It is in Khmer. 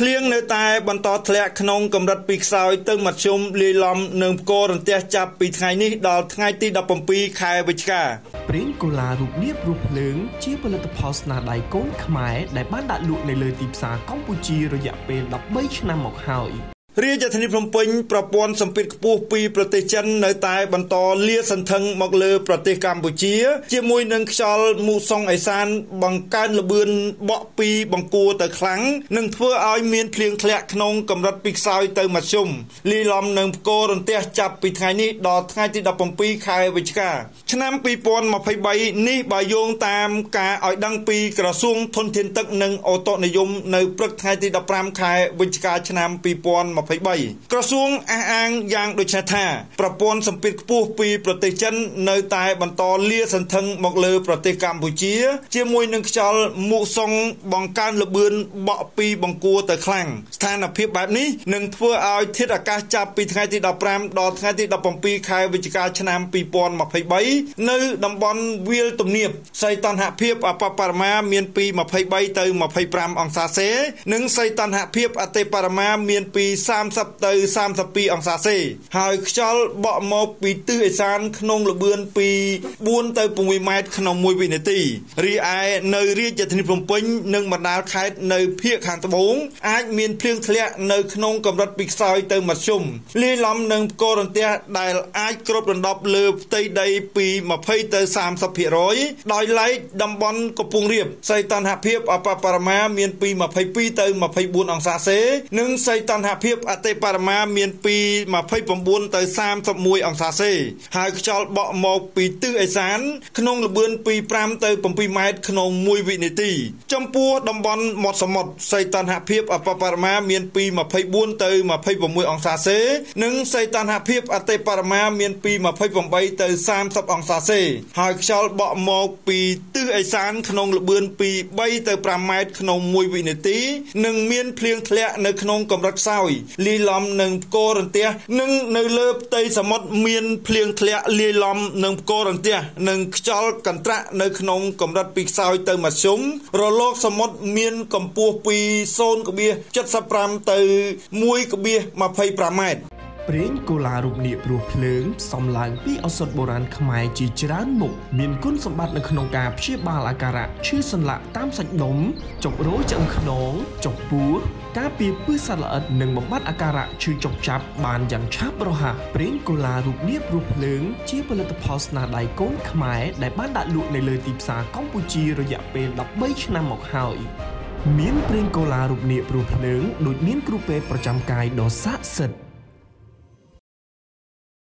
ភ្លៀងនៅតែបន្តធ្លាក់ក្នុងកម្រិតពីខ្សោយទៅមធ្យមលាយឡំនឹងផ្គររន្ទះចាប់ពីថ្ងៃនេះដល់ថ្ងៃទី17ខែវិច្ឆិកាប្រេងកូឡារូបនាបរੂភ្លើង ជាផលិតផលស្នាដៃកូនខ្មែរដែលបានដាក់លក់នៅលើទីផ្សារកម្ពុជារយៈពេល13ឆ្នាំមកហើយ រាជធានីភ្នំពេញប្រព័ន្ធសម្ពាធខ្ពស់ពីប្រទេសចិននៅតែបន្តលាសន្ធឹងមកលើប្រទេសកម្ពុជា ជាមួយនឹងខ្យល់មូសុងអេសាន បង្កើនល្បឿនបក់ពីបង្គួរទៅខ្លាំងនិងធ្វើឲ្យមានភ្លៀងធ្លាក់ក្នុងកម្រិតពីខ្សោយទៅមធ្យមលាយឡំនឹងផ្គររន្ទះចាប់ពីថ្ងៃនេះដល់ថ្ងៃទី17ខែវិច្ឆិកាឆ្នាំ2023នេះបើយោងតាមការឲ្យដឹងពីក្រសួងធនធានទឹកនិងអូតូនិយមនៅព្រឹកថ្ងៃទី15ខែវិច្ឆិកាឆ្នាំ2023 2023ក្រសួងអះអាងយ៉ាងដូចនេះថាប្រព័ន្ធសម្ពាធខ្ពស់ពីប្រទេសចិននៅតែបន្តលាសន្ធឹងមកលើប្រទេសកម្ពុជា ជាមួយនឹងខ្យល់មុសុងបង្កើនល្បឿនបក់ពីបង្គួរទៅខ្លាំងស្ថានភាពបែបនេះនឹងធ្វើឲ្យធាតុអាកាសចាប់ពីថ្ងៃទី15ដល់ថ្ងៃទី17ខែវិច្ឆិកាឆ្នាំ2023នៅតំបន់វាលទំនាបសីតុណ្ហភាពអបបរមាមានពី23ទៅ25អង្សាសេ និងសីតុណ្ហភាពអតិបរមាមានពី30ទៅ32អង្សាសេហើយខ្យល់បក់មកពីទិសឦសានក្នុងល្បឿនពី4ទៅ6ម៉ែត្រក្នុង1វិនាទីរីឯនៅរាជធានីភ្នំពេញនិងបណ្ដាខេត្តនៅភាគខាងត្បូងអាចមានភ្លៀងធ្លាក់នៅក្នុងកម្រិតពីខ្សោយទៅមធ្យមលាយឡំនឹងផ្គររន្ទះដែលអាចគ្របដណ្ដប់លើផ្ទៃដីពី20ទៅ30%ដោយឡែកតំបន់កំពង់រាបសីតុណ្ហភាពអបបរមាមានពី22ទៅ24អង្សាសេ និងសីតុណ្ហភាពអតិបរមាមានពី29ទៅ31អង្សាសេហើយខ្យល់បក់មកពីទិសឦសាន ក្នុងល្បឿនពី5ទៅ7ម៉ែត្រក្នុង1វិនាទី ចំពោះតំបន់មាត់សមុទ្រសីតុណ្ហភាពអបបរមាមានពី24ទៅ26អង្សាសេ និងសីតុណ្ហភាពអតិបរមាមានពី28ទៅ30អង្សាសេ ហើយខ្យល់បក់មកពីទិសឦសាន ក្នុងល្បឿនពី3ទៅ5ម៉ែត្រក្នុង1វិនាទី និងមានភ្លៀងធ្លាក់នៅក្នុងកម្រិតខ្សោយលាយឡំនឹងផ្គររន្ទះនិងនៅលើផ្ទៃសមុទ្រមានភ្លៀងធ្លាក់លាយឡំនឹងផ្គររន្ទះនិងខ្យល់កន្ត្រាក់នៅក្នុងកម្រិតពីខ្សោយទៅមធ្យមរលកសមុទ្រមានកម្ពស់ពី0.75ទៅ1.25ម៉ែត្រ ប្រេងកូឡារូបនាគព្រោះភ្លើងផ្សំឡើងពីឱសថបុរាណខ្មែរជាច្រើនមុខមានគុណសម្បត្តិនៅក្នុងការព្យាបាលអាការៈឈឺសន្លាក់តាមសាច់ដុំចុករោឆ្អឹងខ្នងចុកពោះការពារពឹសសត្វល្អិតនិងបំបត្តិអាការៈឈឺចុកចាប់បានយ៉ាងឆាប់រហ័សប្រេងកូឡារូបនាគព្រោះភ្លើងជាផលិតផលស្នាដៃកូនខ្មែរដែលបានដាក់លក់នៅលើទីផ្សារកម្ពុជារយៈពេល13ឆ្នាំមកហើយមានប្រេងកូឡារូបនាគព្រោះភ្លើងដូចមានគ្រូពេទ្យប្រចាំកាយដ៏ស័ក្តិសិទ្ធិ